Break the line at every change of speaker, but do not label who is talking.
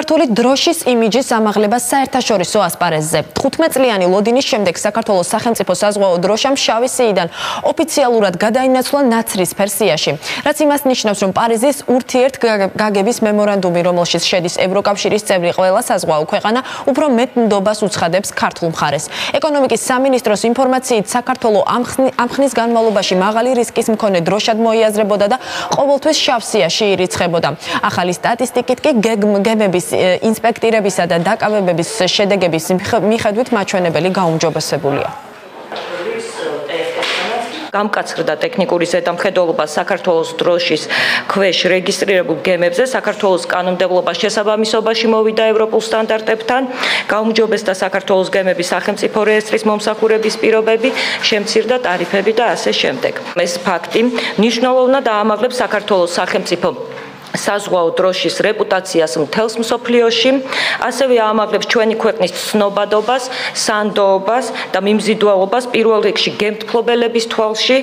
ქართული დროშის იმიჯის ამაღლება საერთაშორისო ასპარეზზე. 15 წლიანი ლოდინის შემდეგ საქართველოს სახელმწიფო საზღვაო დროშამ შავი სიიდან ოფიციალურად გადაინაცვლა ნაცრისფერ სიაში. რაც იმას ნიშნავს, რომ პარიზის ურთიერთ გაგების მემორანდუმი, რომელშიც შედის ევროკავშირის წევრი ყველა საზღვაო ქვეყანა, უფრო მეტ ნდობას უცხადებს ქართულ მხარეს. ეკონომიკის სამინისტროს ინფორმაციით, საქართველოს ამ ხნის განმავლობაში მაღალი რისკის მქონე დროშად მოიაზრებოდა და ყოველთვის შავ სიაში ირიცხებოდა. ახალი სტატისტიკით კი გემების ინსპექტირებისა და დაკავებების შედეგების მიხედვით მაჩვენებელი გაუმჯობესებულია.
გამკაცრდა ტექნიკური ზედამხედველობა საქართველოს დროშის ქვეშ რეგისტრირებულ გემებზე. საქართველოს კანონმდებლობა შესაბამისობაში მოვიდა ევროპულ სტანდარტებთან. გაუმჯობესდა საქართველოს გემების სახელმწიფო რეესტრის მომსახურების პირობები შემცირდა ტარიფები და ასე შემდეგ. ეს ფაქტი მნიშვნელოვნად აამაღლებს საქართველოს სახელმწიფო საზღვაო დროშის რეპუტაციას მთელს მსოფლიოში, ასევე აამაღლებს ჩვენი ქვეყნის ცნობადობას, სანდოობას და მიმზიდველობას პირველ რიგში გემთფლობელების თვალში.